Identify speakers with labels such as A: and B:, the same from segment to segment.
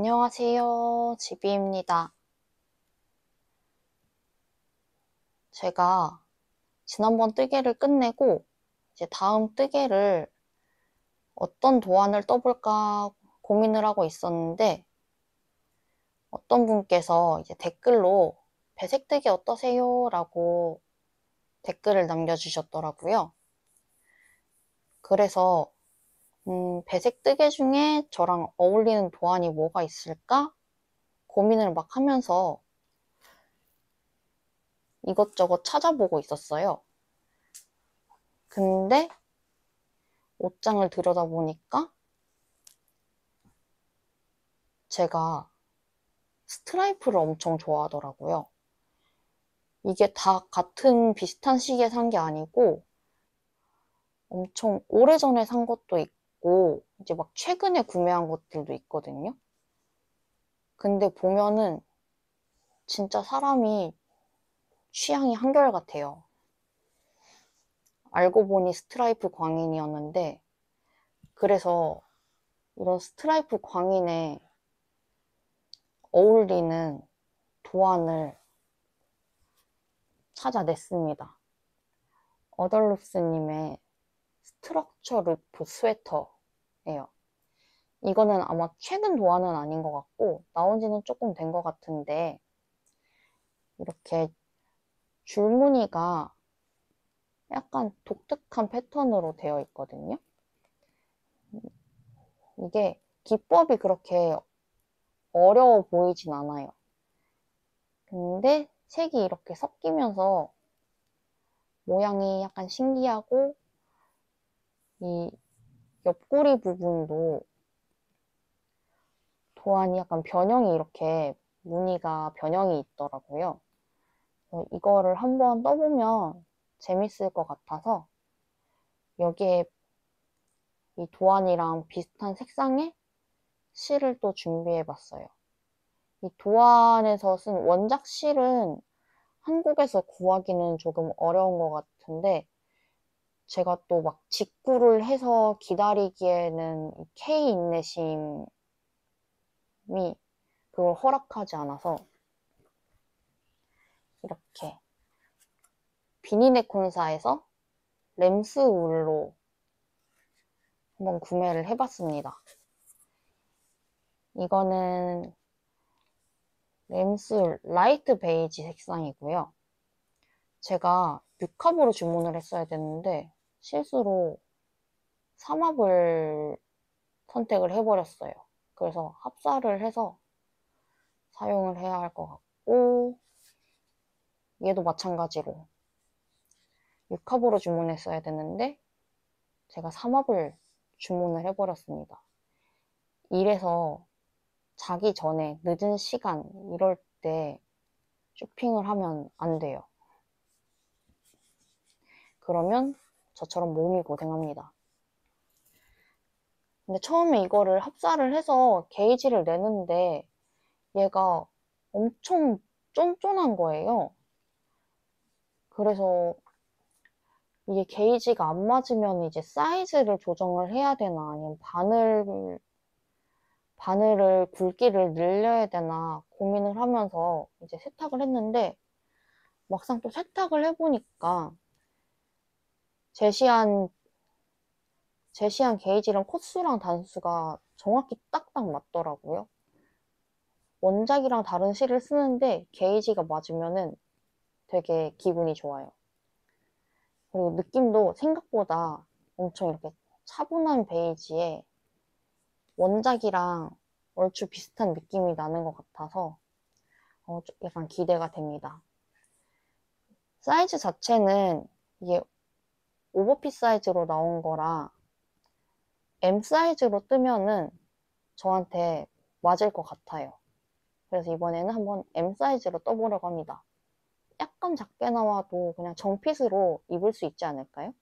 A: 안녕하세요. 지비입니다. 제가 지난번 뜨개를 끝내고 이제 다음 뜨개를 어떤 도안을 떠볼까 고민을 하고 있었는데 어떤 분께서 이제 댓글로 배색 뜨개 어떠세요? 라고 댓글을 남겨주셨더라고요. 그래서 음, 배색 뜨개 중에 저랑 어울리는 도안이 뭐가 있을까? 고민을 막 하면서 이것저것 찾아보고 있었어요. 근데 옷장을 들여다보니까 제가 스트라이프를 엄청 좋아하더라고요. 이게 다 같은 비슷한 시기에 산 게 아니고 엄청 오래전에 산 것도 있고 이제 막 최근에 구매한 것들도 있거든요. 근데 보면은 진짜 사람이 취향이 한결같아요. 알고 보니 스트라이프 광인이었는데 그래서 이런 스트라이프 광인에 어울리는 도안을 찾아냈습니다. 아더룹스님의 structure loop 스웨터예요. 이거는 아마 최근 도안은 아닌 것 같고 나온 지는 조금 된 것 같은데 이렇게 줄무늬가 약간 독특한 패턴으로 되어 있거든요. 이게 기법이 그렇게 어려워 보이진 않아요. 근데 색이 이렇게 섞이면서 모양이 약간 신기하고 이 옆구리 부분도 도안이 약간 변형이 이렇게 무늬가 변형이 있더라고요. 이거를 한번 떠보면 재밌을 것 같아서 여기에 이 도안이랑 비슷한 색상의 실을 또 준비해 봤어요. 이 도안에서 쓴 원작 실은 한국에서 구하기는 조금 어려운 것 같은데 제가 또 막 직구를 해서 기다리기에는 K 인내심이 그걸 허락하지 않아서 이렇게 비니네콘사에서 램스 울로 한번 구매를 해봤습니다. 이거는 Lambs light 베이지 색상이고요. 제가 6합으로 주문을 했어야 됐는데 실수로 3합을 선택을 해버렸어요. 그래서 합사를 해서 사용을 해야 할 것 같고 얘도 마찬가지로 6합으로 주문했어야 됐는데 제가 3합을 주문을 해버렸습니다. 이래서 자기 전에 늦은 시간 이럴 때 쇼핑을 하면 안 돼요. 그러면 저처럼 몸이 고생합니다. 근데 처음에 이거를 합사를 해서 게이지를 내는데 얘가 엄청 쫀쫀한 거예요. 그래서 이게 게이지가 안 맞으면 이제 사이즈를 조정을 해야 되나 아니면 바늘 바늘을 굵기를 늘려야 되나 고민을 하면서 이제 세탁을 했는데 막상 또 세탁을 해보니까 제시한 제시한 게이지랑 코수랑 단수가 정확히 딱딱 맞더라고요. 원작이랑 다른 실을 쓰는데 게이지가 맞으면은 되게 기분이 좋아요. 그리고 느낌도 생각보다 엄청 이렇게 차분한 베이지에 원작이랑 얼추 비슷한 느낌이 나는 것 같아서 어, 약간 기대가 됩니다. 사이즈 자체는 이게 오버핏 사이즈로 나온 거라 M 사이즈로 뜨면은 저한테 맞을 것 같아요. 그래서 이번에는 한번 M 사이즈로 떠보려고 합니다. 약간 작게 나와도 그냥 정핏으로 입을 수 있지 않을까요?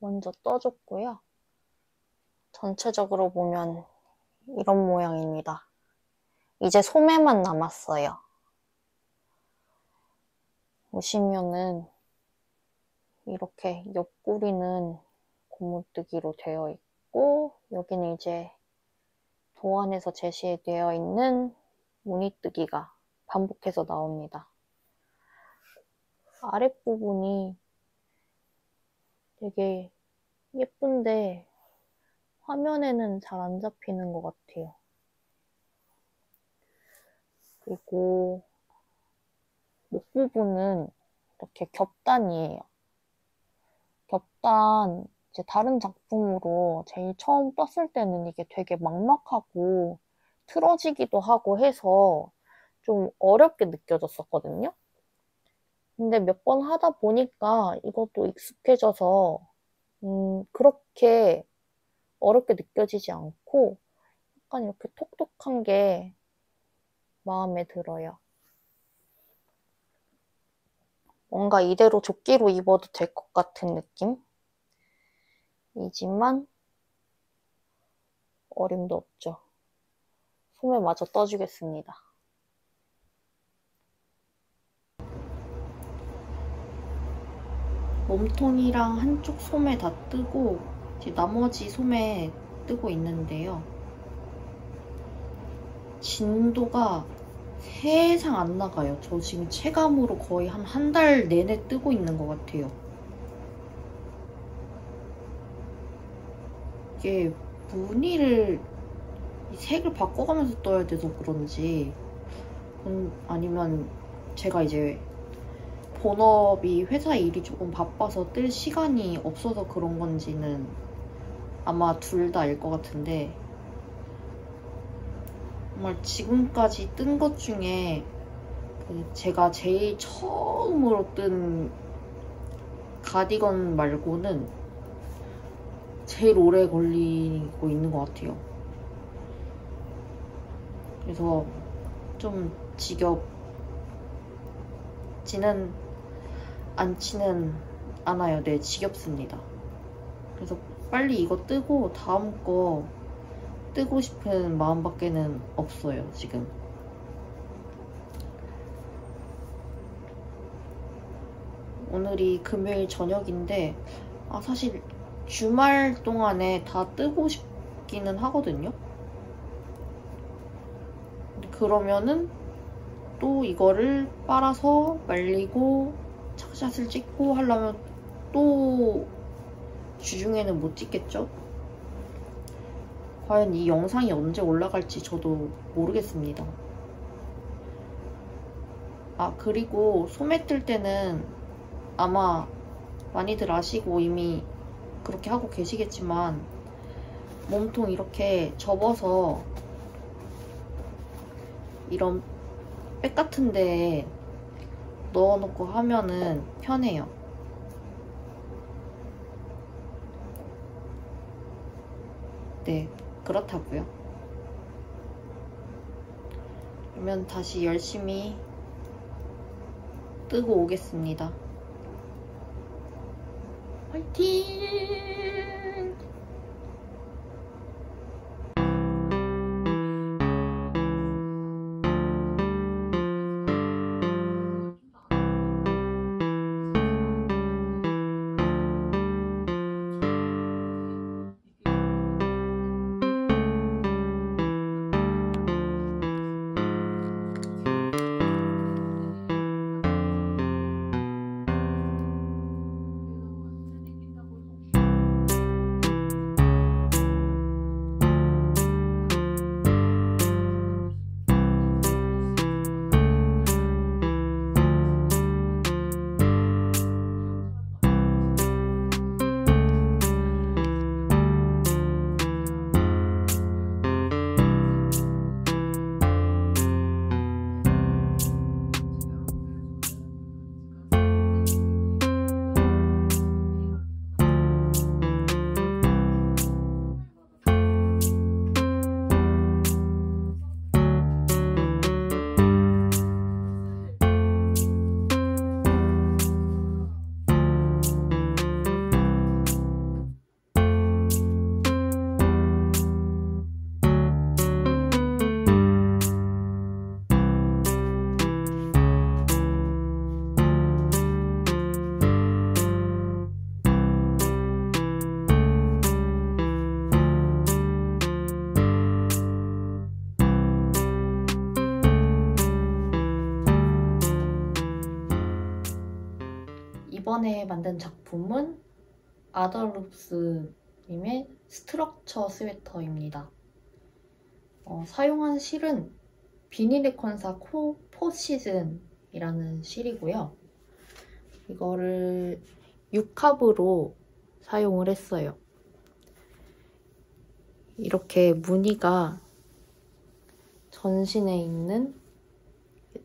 B: 먼저 떠줬고요. 전체적으로 보면 이런 모양입니다. 이제 소매만 남았어요. 보시면은 이렇게 옆구리는 고무뜨기로 되어 있고 여기는 이제 도안에서 제시되어 있는 무늬뜨기가 반복해서 나옵니다. 아랫부분이 되게 예쁜데 화면에는 잘 안 잡히는 것 같아요. 그리고 목 부분은 이렇게 겹단이에요. 겹단 이제 다른 작품으로 제일 처음 떴을 때는 이게 되게 막막하고 틀어지기도 하고 해서 좀 어렵게 느껴졌었거든요. 근데 몇 번 하다 보니까 이것도 익숙해져서 음, 그렇게 어렵게 느껴지지 않고 약간 이렇게 톡톡한 게 마음에 들어요. 뭔가 이대로 조끼로 입어도 될 것 같은 느낌? 이지만 어림도 없죠. 소매 마저 떠주겠습니다. 몸통이랑 한쪽 소매 다 뜨고 나머지 소매 뜨고 있는데요. 진도가 세상 안 나가요. 저 지금 체감으로 거의 한 한 달 내내 뜨고 있는 것 같아요. 이게 무늬를 색을 바꿔가면서 떠야 돼서 그런지 음, 아니면 제가 이제 본업이 회사 일이 조금 바빠서 뜰 시간이 없어서 그런 건지는 아마 둘 다일 것 같은데 정말 지금까지 뜬 것 중에 그 제가 제일 처음으로 뜬 가디건 말고는 제일 오래 걸리고 있는 것 같아요. 그래서 좀 지겹지는 않지는 않아요. 네, 지겹습니다. 그래서 빨리 이거 뜨고 다음 거 뜨고 싶은 마음밖에는 없어요, 지금. 오늘이 금요일 저녁인데 아 사실 주말 동안에 다 뜨고 싶기는 하거든요. 그러면은 또 이거를 빨아서 말리고 착샷을 찍고 하려면 또 주중에는 못 찍겠죠? 과연 이 영상이 언제 올라갈지 저도 모르겠습니다. 아 그리고 소매 뜰 때는 아마 많이들 아시고 이미 그렇게 하고 계시겠지만 몸통 이렇게 접어서 이런 백 같은 데에 넣어놓고 하면은 편해요. 네, 그렇다고요. 그러면 다시 열심히 뜨고 오겠습니다. 화이팅! 이번에 만든 작품은 아더룹스님의 structure 스웨터입니다. 어, 사용한 실은 빈이네콘사 코 four season이라는 실이고요. 이거를 6합으로 사용을 했어요. 이렇게 무늬가 전신에 있는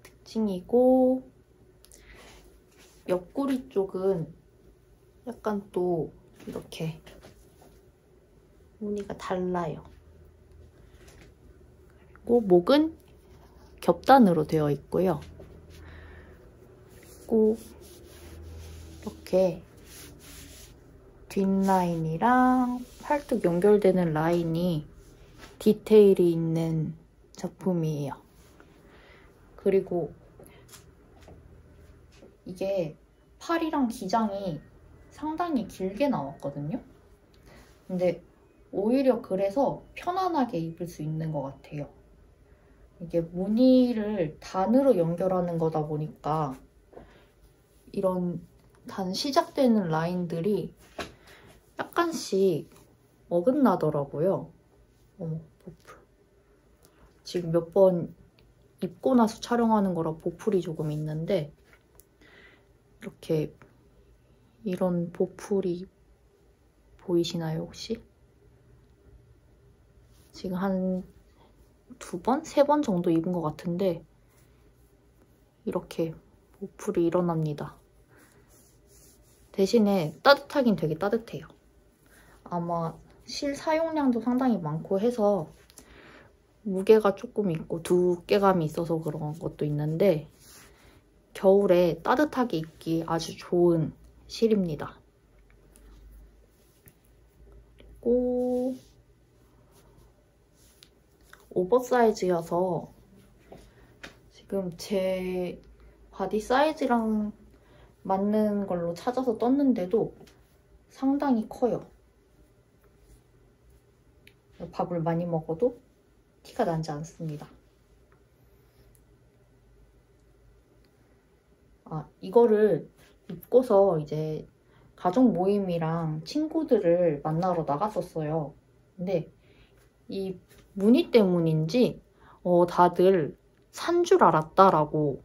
B: 특징이고 옆구리 쪽은 약간 또 이렇게 무늬가 달라요. 그리고 목은 겹단으로 되어 있고요. 그리고 이렇게 뒷라인이랑 팔뚝 연결되는 라인이 디테일이 있는 작품이에요. 그리고 이게 팔이랑 기장이 상당히 길게 나왔거든요. 근데 오히려 그래서 편안하게 입을 수 있는 것 같아요. 이게 무늬를 단으로 연결하는 거다 보니까 이런 단 시작되는 라인들이 약간씩 어긋나더라고요. 어머, 보풀. 지금 몇 번 입고 나서 촬영하는 거라 보풀이 조금 있는데 이렇게 이런 보풀이 보이시나요, 혹시? 지금 한 두 번? 세 번 정도 입은 것 같은데 이렇게 보풀이 일어납니다. 대신에 따뜻하긴 되게 따뜻해요. 아마 실 사용량도 상당히 많고 해서 무게가 조금 있고 두께감이 있어서 그런 것도 있는데 겨울에 따뜻하게 입기 아주 좋은 실입니다. 그리고 오버사이즈여서 지금 제 body 사이즈랑 맞는 걸로 찾아서 떴는데도 상당히 커요. 밥을 많이 먹어도 티가 나지 않습니다. 아, 이거를 입고서 이제 가족 모임이랑 친구들을 만나러 나갔었어요. 근데 이 무늬 때문인지 어, 다들 산 줄 알았다라고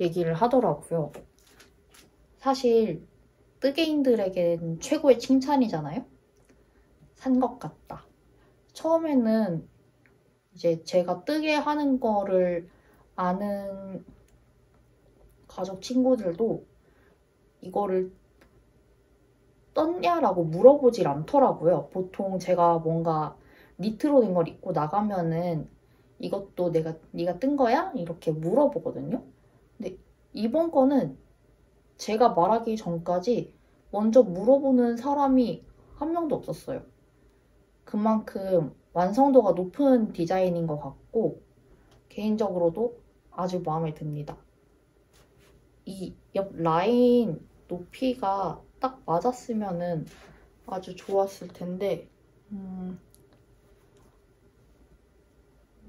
B: 얘기를 하더라고요. 사실 뜨개인들에겐 최고의 칭찬이잖아요? 산 것 같다. 처음에는 이제 제가 뜨개 하는 거를 아는 가족 친구들도 이거를 떴냐라고 물어보질 않더라고요. 보통 제가 뭔가 니트로 된 걸 입고 나가면은 이것도 내가 네가 뜬 거야? 이렇게 물어보거든요. 근데 이번 거는 제가 말하기 전까지 먼저 물어보는 사람이 한 명도 없었어요. 그만큼 완성도가 높은 디자인인 것 같고 개인적으로도 아주 마음에 듭니다. 이 옆 라인 높이가 딱 맞았으면 아주 좋았을 텐데 음,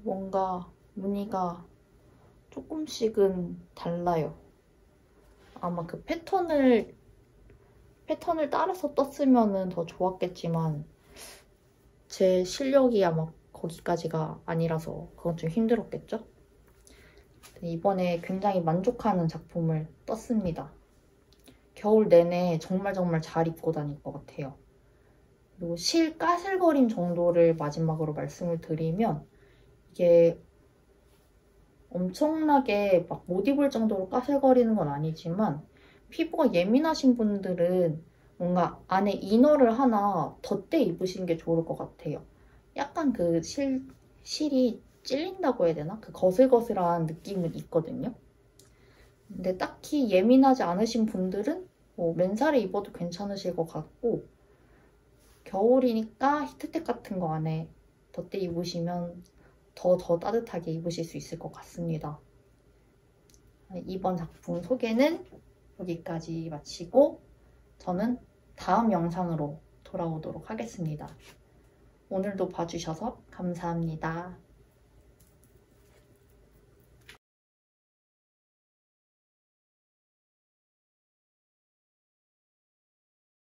B: 뭔가 무늬가 조금씩은 달라요. 아마 그 패턴을 패턴을 따라서 떴으면 더 좋았겠지만 제 실력이 아마 거기까지가 아니라서 그건 좀 힘들었겠죠? 이번에 굉장히 만족하는 작품을 떴습니다. 겨울 내내 정말 정말 잘 입고 다닐 것 같아요. 그리고 실 까슬거림 정도를 마지막으로 말씀을 드리면 이게 엄청나게 막 못 입을 정도로 까슬거리는 건 아니지만 피부가 예민하신 분들은 뭔가 안에 이너를 하나 덧대 입으시는 게 좋을 것 같아요. 약간 그 실, 실이 찔린다고 해야 되나? 그 거슬거슬한 느낌은 있거든요. 근데 딱히 예민하지 않으신 분들은 뭐 맨살에 입어도 괜찮으실 것 같고 겨울이니까 히트텍 같은 거 안에 덧대 입으시면 더 더 따뜻하게 입으실 수 있을 것 같습니다. 이번 작품 소개는 여기까지 마치고 저는 다음 영상으로 돌아오도록 하겠습니다. 오늘도 봐주셔서 감사합니다.